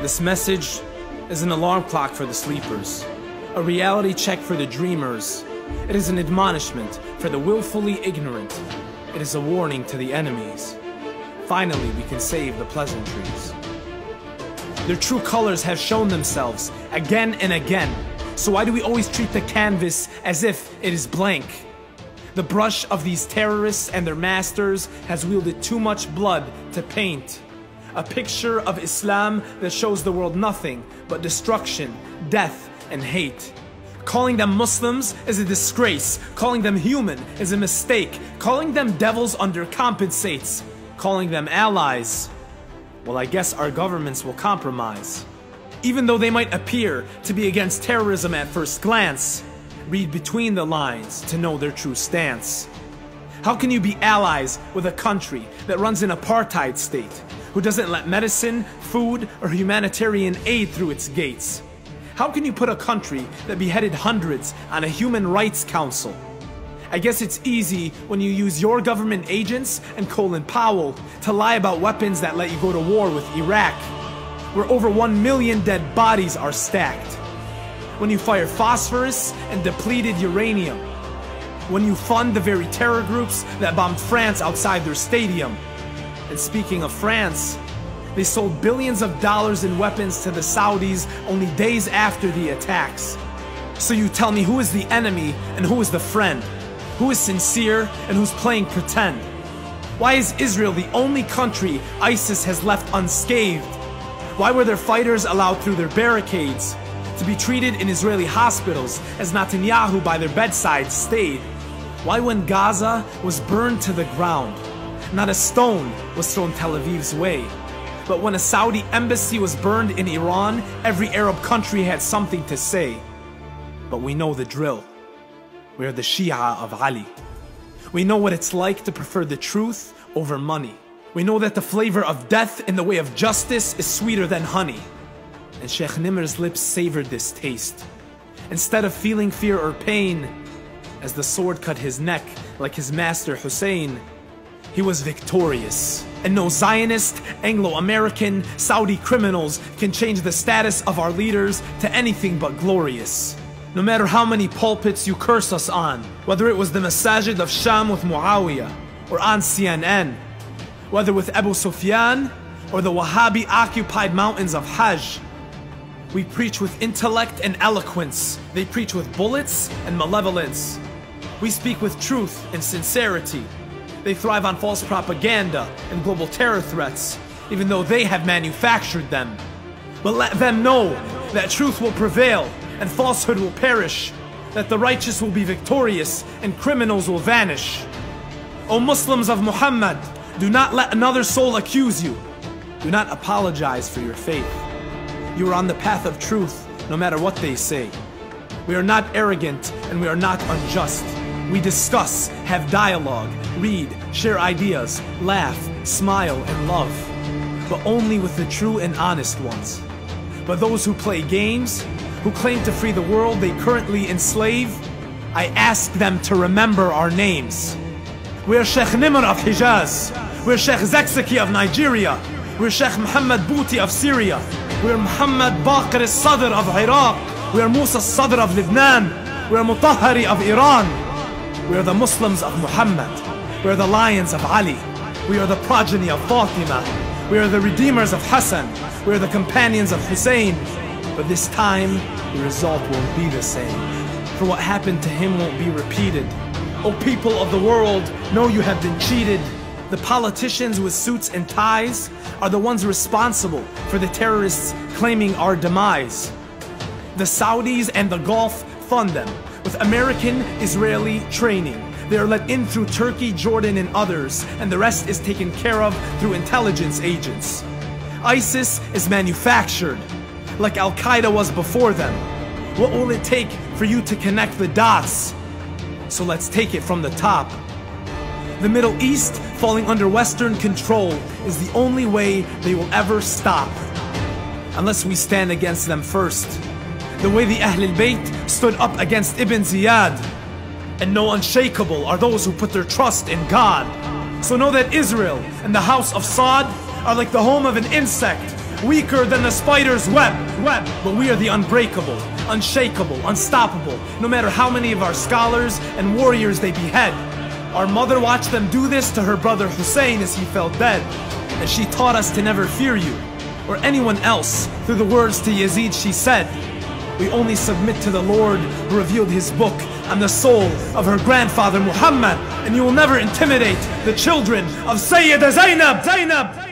This message is an alarm clock for the sleepers, a reality check for the dreamers. It is an admonishment for the willfully ignorant. It is a warning to the enemies. Finally, we can save the pleasantries. Their true colors have shown themselves again and again. So why do we always treat the canvas as if it is blank? The brush of these terrorists and their masters has wielded too much blood to paint. A picture of Islam that shows the world nothing but destruction, death, and hate. Calling them Muslims is a disgrace. Calling them human is a mistake. Calling them devils undercompensates. Calling them allies, well, I guess our governments will compromise. Even though they might appear to be against terrorism at first glance, read between the lines to know their true stance. How can you be allies with a country that runs an apartheid state, who doesn't let medicine, food, or humanitarian aid through its gates? How can you put a country that beheaded hundreds on a human rights council? I guess it's easy when you use your government agents and Colin Powell to lie about weapons that let you go to war with Iraq, where over 1 million dead bodies are stacked. When you fire phosphorus and depleted uranium. When you fund the very terror groups that bombed France outside their stadium. And speaking of France, they sold billions of dollars in weapons to the Saudis only days after the attacks. So you tell me who is the enemy and who is the friend? Who is sincere and who's playing pretend? Why is Israel the only country ISIS has left unscathed? Why were their fighters allowed through their barricades? To be treated in Israeli hospitals as Netanyahu by their bedside stayed? Why when Gaza was burned to the ground, not a stone was thrown Tel Aviv's way? But when a Saudi embassy was burned in Iran, every Arab country had something to say. But we know the drill. We are the Shia of Ali. We know what it's like to prefer the truth over money. We know that the flavor of death in the way of justice is sweeter than honey. And Sheikh Nimr's lips savored this taste. Instead of feeling fear or pain, as the sword cut his neck like his master Hussein, he was victorious. And no Zionist, Anglo-American, Saudi criminals can change the status of our leaders to anything but glorious. No matter how many pulpits you curse us on, whether it was the Masajid of Sham with Muawiyah, or on CNN, whether with Abu Sufyan, or the Wahhabi occupied mountains of Hajj, we preach with intellect and eloquence. They preach with bullets and malevolence. We speak with truth and sincerity. They thrive on false propaganda and global terror threats, even though they have manufactured them. But let them know that truth will prevail and falsehood will perish, that the righteous will be victorious and criminals will vanish. O Muslims of Muhammad, do not let another soul accuse you. Do not apologize for your faith. You are on the path of truth, no matter what they say. We are not arrogant and we are not unjust. We discuss, have dialogue, read, share ideas, laugh, smile, and love. But only with the true and honest ones. But those who play games, who claim to free the world they currently enslave, I ask them to remember our names. We're Sheikh Nimr of Hijaz. We're Sheikh Zakzaki of Nigeria. We're Sheikh Muhammad Bouti of Syria. We're Muhammad Baqir al-Sadr of Iraq. We're Musa al-Sadr of Lebanon. We're Mutahari of Iran. We're the Muslims of Muhammad. We're the lions of Ali. We are the progeny of Fatima. We are the redeemers of Hassan. We are the companions of Hussein. But this time, the result won't be the same. For what happened to him won't be repeated. O people of the world, know you have been cheated. The politicians with suits and ties are the ones responsible for the terrorists claiming our demise. The Saudis and the Gulf fund them with American Israeli training. They are let in through Turkey, Jordan, and others, and the rest is taken care of through intelligence agents. ISIS is manufactured like Al Qaeda was before them? What will it take for you to connect the dots? So let's take it from the top. The Middle East falling under Western control is the only way they will ever stop. Unless we stand against them first. The way the Ahl al-Bayt stood up against Ibn Ziyad. And no unshakable are those who put their trust in God. So know that Israel and the house of Saud are like the home of an insect weaker than the spider's web, web. But we are the unbreakable, unshakable, unstoppable, no matter how many of our scholars and warriors they behead. Our mother watched them do this to her brother Hussein as he fell dead, and she taught us to never fear you, or anyone else, through the words to Yazid she said, we only submit to the Lord who revealed his book and the soul of her grandfather Muhammad, and you will never intimidate the children of Sayyida Zainab, Zainab.